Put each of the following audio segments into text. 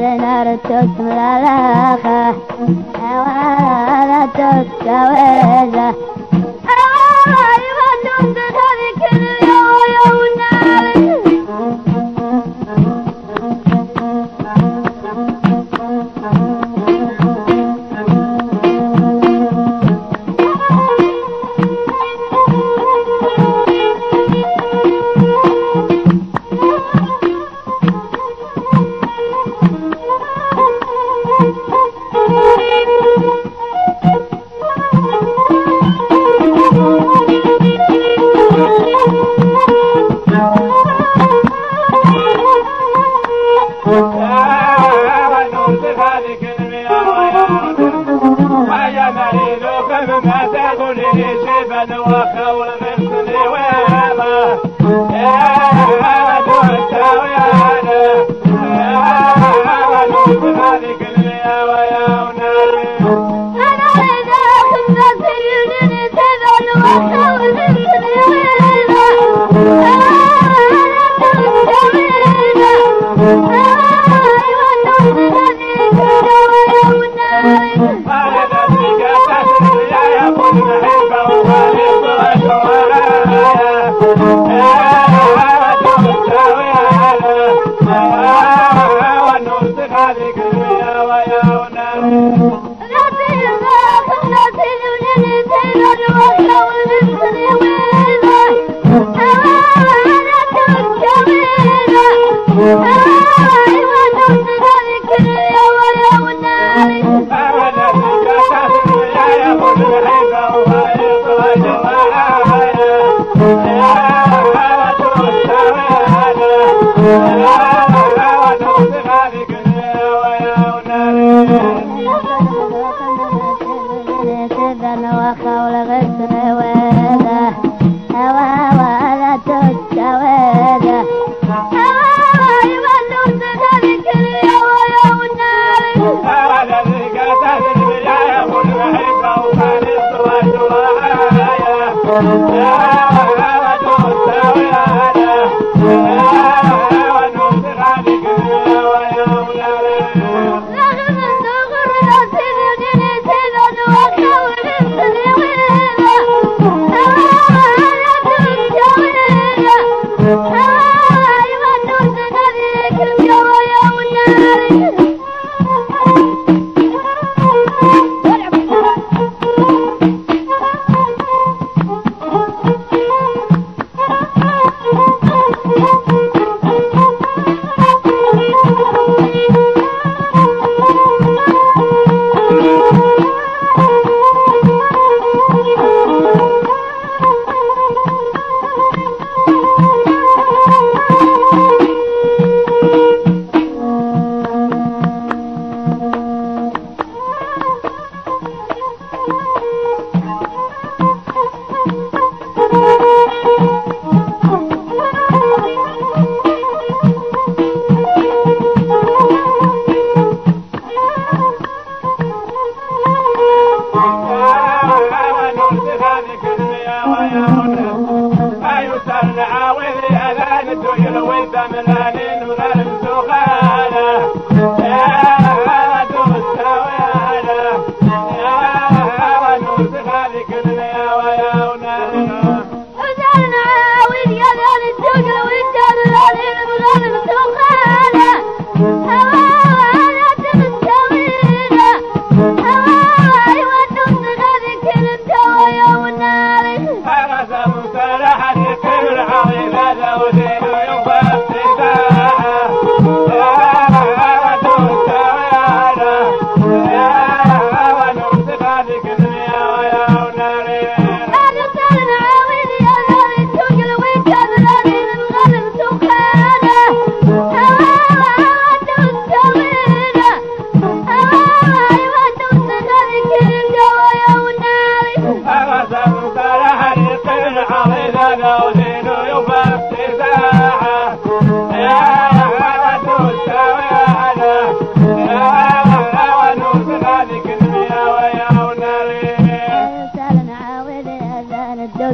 النار تسلاها أنا تسوينا أنا Waka, Oh,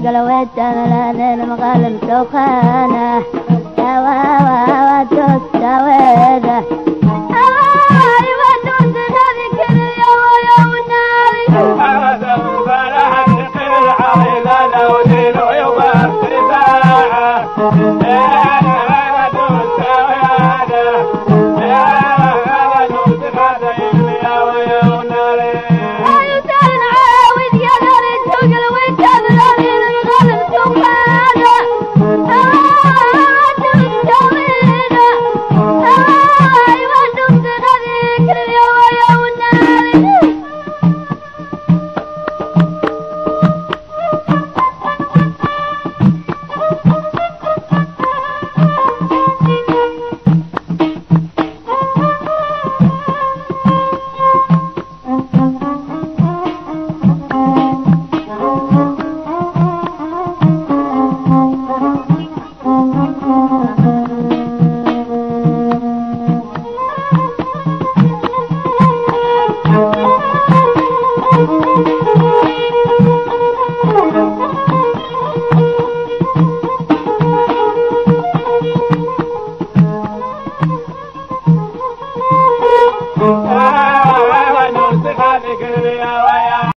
قلويت أنا لأن المغالم سخانه يا واوا ودوس سويده Yeah.